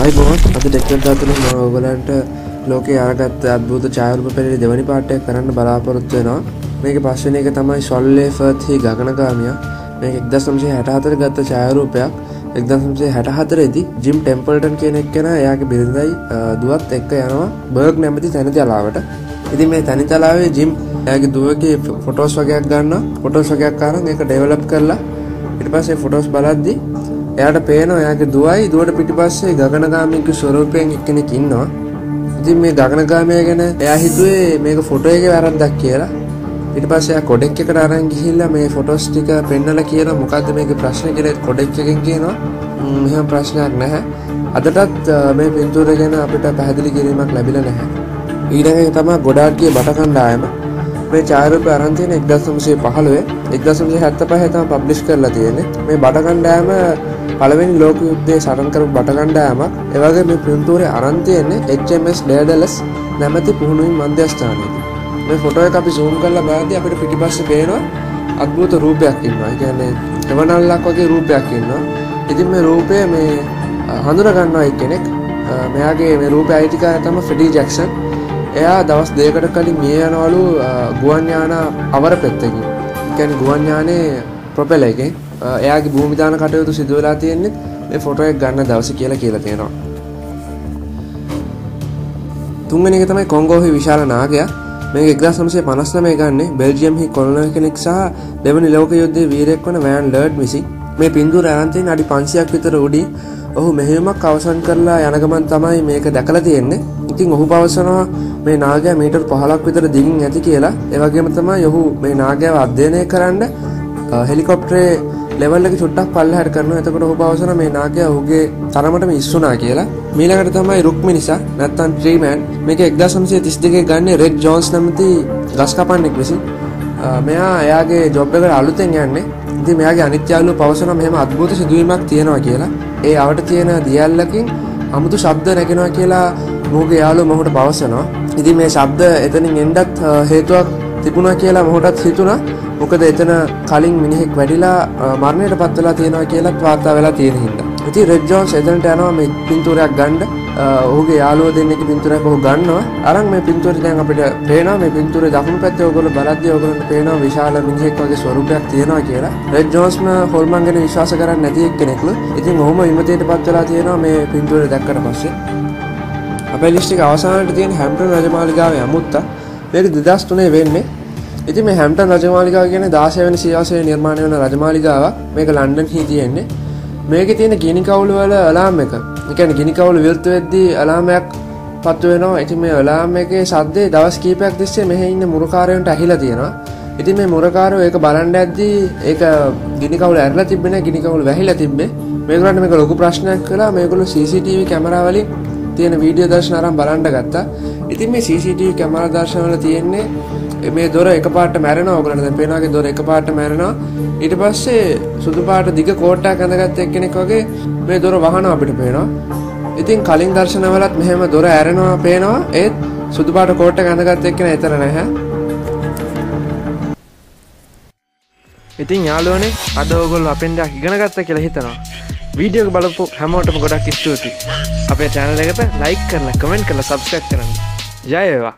අයිබෝන් අද ටෙක්නට අතුළ ම ඔගලන්ට ලෝක අරගත් අත්බූත චායරුප පෙරි දෙවනි පාටය කරන්න බලාපොරොත්තුවෙනවා මේක පශ්වන එක තමයි සොල්ලේ ෆර්ත්හි ගගනකාමිය මේ එක්ද සම්සේ හැටහතර ගත්ත ඡායරූපයක්. එක්ද සම්සේ හැටහතරෙදි ජිම් ටෙම්පල්ටන් කියනෙක් කෙන එයාගේ බිරිඳයි දුවත් එක්ක යනවා බර්ග් නැමති තැන තලාවට ඉති මේ තනි තලාවේ ජිම් ඇගේ දුවගේ ෆොටෝස් වගේයක් ගන්න ෆොටෝස් වගේයක් කාරන් එක ඩෙවලප් කරලා ඉට පස්සේ ෆොටෝස් බලද්දි එයාට පේනවා එයාගේ දුවයි දුවට පිටිපස්සේ ගගනගාමික ස්වරූපයෙන් එක්කෙනෙක් ඉන්නවා. ඉතින් මේ ගගනගාමය ගැන එයා හිතුවේ මේක ෆොටෝ එක වැරද්දක් කියලා. ඊට පස්සේ එයා කොඩෙක් එකට අරන් ගිහිල්ලා මේ ෆොටෝස් ටික පෙන්නලා කියනවා මොකද්ද මේකේ ප්‍රශ්නේ කියලා කොඩෙක් එකෙන් කියනවා. මෙහෙම ප්‍රශ්නයක් නැහැ. අදටත් මේ පින්තූරය ගැන අපිට පැහැදිලි කිරීමක් ලැබිලා නැහැ. ඊළඟ එක තමයි ගොඩාක්ගේ බට කණ්ඩායම මේ ඡායාරූපය අරන් තියෙන 1915 1975 තමයි පබ්ලිෂ් කරලා තියෙන්නේ. මේ බට කණ්ඩායම පළවෙනි ලෝක යුද්ධයේ සටන් කරපු බට කණ්ඩායමක් ඒ වගේ මේ පින්තූරේ අරන් තියෙන්නේ HMS Daedalus නැමැති පුහුණුවින් මධ්‍යස්ථානයේදී මේ ෆොටෝ එක අපි zoom කරලා බලද්දී අපිට පිටිපස්සේ පේනවා අద్భుත රූපයක් ඉන්නවා. ඒ කියන්නේ එවනල්ලක් වගේ රූපයක් ඉන්නවා. ඉතින් මේ රූපය මේ හඳුනා ගන්නවා එක්කෙනෙක්. මෙයාගේ මේ රූපය අයිතිකාරය තමයි ෆ්‍රෙඩි ජැක්සන්. එයා දවස් දෙකකට කලින් මිය යනවලු ගුවන් යාන අවර පෙත්තකින්. ඒ කියන්නේ ගුවන් යානේ ප්‍රොපෙලර් එකෙන් එයාගේ භූමිදාන කටයුතු සිදු වෙලා තියෙන්නේ මේ ෆොටෝ එක ගන්න දවසේ කියලා කියලා තියෙනවා. තුන්වෙනි එක තමයි කොංගෝහි විශාල නාගයා. මේ එක්දා සමසේ පනස්නමය ගන්නේ බෙල්ජියම්හි කොලන කෙනෙක් සහ දෙවනි ලෝක යුද්ධේ වීරෙක් වන වෑන් ලර්ඩ් විසි මේ පින්දුර ඇරන්තයෙන් අඩි පන්සියක් විතර උඩි ඔහු මෙහෙමක් අවසන් කරලා යනගමන් තමයි මේක දැකලා තියෙන්නේ. ඉතින් ඔහු පවසනවා මේ නාගයා මීටර් පහලක් විතර දිගින් ඇති කියලා. ඒවගේම තමයි ඔහු මේ නාගයාව අධ්‍යයනය කරන්න හෙලිකොප්ටරේ ලෙවල් එක චුට්ටක් පල්ලහැට කරනවා. එතකොට ඔහු පවසන මේ නාගයා ඔහුගේ තරමටම ඉස්සුනා කියලා. මීළඟට තමයි රුක්මි නිසා නැත්තම් ට්‍රීමෑන් මේක 1932 ගන්නේ රෙඩ් ජෝන්ස් නැමති ගස් කපන්නෙක් විසින්. මෙයා එයාගේ ජොබ් එකට අලුතෙන් යන්නේ. ඉතින් මෙයාගේ අනිත් යාළුවෝ පවසනවා. මෙහෙම අద్భుත සිදුවීමක් තියෙනවා කියලා. ඒ අවට තියෙන දියැල්ලකින් අමුතු ශබ්ද නැගෙනවා කියලා මොහුගේ යාළුවෝ මොහුට පවසනවා. ඉතින් මේ ශබ්ද එතනින් එන්නත් හේතුවක් තිබුණා කියලා මොහුටත් හිතුණා. මොකද එතන කලින් මිනිහෙක් වැඩිලා මරණයට පත් වෙලා තියෙනවා කියලාත් වාර්තා වෙලා තියෙන හින්දා. ඉතින් රෙඩ් ජෝන්ස් එතනට යනවා මේ පින්තූරයක් ගන්න. ඔහුගේ යාළුවෝ දෙන්නෙක් පින්තූරයක් ඔහු ගන්නවා. අරන් මේ පින්තූරේ දැන් අපිට පේනවා මේ පින්තූරේ දකුණු පැත්තේ ඔයගොල්ලෝ බලද්දී ඔයගොල්ලන්ට පේනවා විශාල මිනිහෙක් වගේ ස්වරූපයක් තියෙනවා කියලා. රෙඩ් ජෝන්ස්ම හොල්මන් ගැන විශ්වාස කරන්නේ නැති එක්කෙනෙක්ලු. ඉතින් ඔහුම විමතියට පත් වෙලා තියෙනවා මේ පින්තූරේ දැක්කට පස්සේ. අපේ ලිස්ට් එක අවසානයේ තියෙන හැම්ප්ටන් රජමාලිගාවේ අමුත්තා. මේක 2003 වෙන්නේ ඉති මේ හැම්ටන් රජමාලිකා කියන දාශයවන සියාසය නිර්මාණය වන රජමාලිගාවක්. මේක ලන්ඩන් හි තියෙන්නේ මේක තියෙන ගිනි කවුලු වල අලාම් එක. එකන ගිනි කවුලු විල්තු වෙද්දී අලාමයක් පත්තු වෙනවා. ඉති මේ ඔලාම් එකේ සද්දේ දවස් කීපයක් තිස්සේ මෙහ ඉන්න මුරකාරයන්ට ඇහිලා තියෙනවා. ඉති මේ මුරකාරෝ ඒක බලන්ඩ ඇද්දී ඒක ගිනිකවුල ඇරලා තිබෙන ගිනිකවුල වැහිලා තිබේ මේකරට මේක ලොකු ප්‍රශ්නයක් කලා මේකුළු CCTV කැමරාවලින් තියෙන වීඩියෝ දර්ශනාරම් බලන්ඩ ගත්තා. ඉතින් මේ CCTV කැමරා දර්ශනවල තියෙන්නේ මේ දොර එක පාට මැරෙන ඕගලන්ට දැන් පේනවාගේ දොර එක පාට මැරෙනවා. ඊට පස්සේ සුදු පාට දිග කෝට්ටයක් ඇඳගත්ත එක්කෙනෙක් වගේ මේ දොර වහනවා අපිට පේනවා. ඉතින් කලින් දර්ශනවලත් මෙහෙම දොර ඇරෙනවා පේනවා. ඒත් සුදු පාට කෝට්ටයක් ඇඳගත්ත එක්කෙනා එතන නැහැ. ඉතින් යාළුවනේ අද ඔයගොල්ලෝ අපෙන් දෙයක් ඉගෙන ගත්තා කියලා හිතනවා. වීඩියෝ එක බලපු හැමෝටම ගොඩක් ස්තුතියි. අපේ channel එකට like කරලා comment කරලා subscribe කරන්න. ජය වේවා.